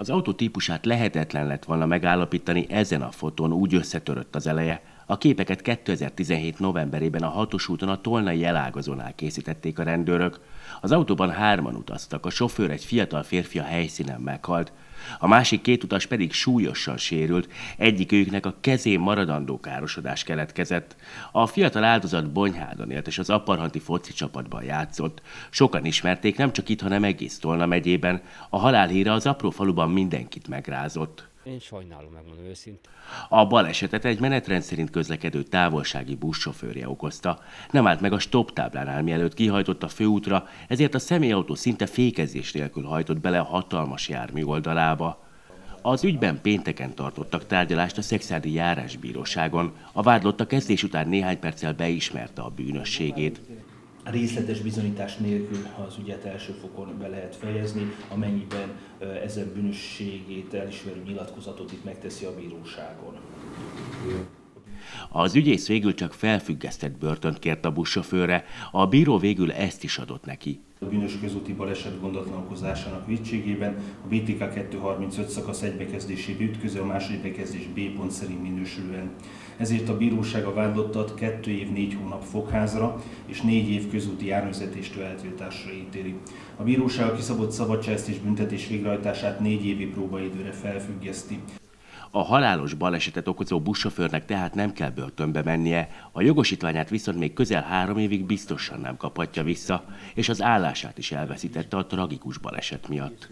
Az autó típusát lehetetlen lett volna megállapítani ezen a fotón, úgy összetörött az eleje. A képeket 2017 novemberében a hatos úton a Tolnai elágazónál készítették a rendőrök. Az autóban hárman utaztak, a sofőr egy fiatal férfi a helyszínen meghalt. A másik két utas pedig súlyosan sérült, egyik őknek a kezén maradandó károsodás keletkezett. A fiatal áldozat Bonyhádon élt és az aparhanti foci csapatban játszott. Sokan ismerték, nem csak itt, hanem egész Tolna megyében. A halálhíre az apró faluban mindenkit megrázott. Én sajnálom, megmondom őszintén. A balesetet egy menetrend szerint közlekedő távolsági buszsofőrje okozta. Nem állt meg a stop táblánál, mielőtt kihajtott a főútra, ezért a személyautó szinte fékezés nélkül hajtott bele a hatalmas jármű oldalába. Az ügyben pénteken tartottak tárgyalást a Szexádi járásbíróságon. A vádlott a kezdés után néhány perccel beismerte a bűnösségét részletes bizonyítás nélkül az ügyet első fokon be lehet fejezni, amennyiben ezen bűnösségét elismerő nyilatkozatot itt megteszi a bíróságon. Az ügyész végül csak felfüggesztett börtönt kért a buszsofőrre, a bíró végül ezt is adott neki. A bűnös közúti baleset gondatlan okozásának vétségében a BTK 235 szakasz egybekezdését ütköző a második bekezdés B pont szerint minősülően. Ezért a bíróság a vádlottat 2 év 4 hónap fogházra és 4 év közúti járművezetéstől eltiltásra ítéli. A bíróság a kiszabott szabadságot és büntetés végrehajtását 4 évi próbaidőre felfüggeszti. A halálos balesetet okozó buszsofőrnek tehát nem kell börtönbe mennie, a jogosítványát viszont még közel három évig biztosan nem kaphatja vissza, és az állását is elveszítette a tragikus baleset miatt.